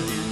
with you.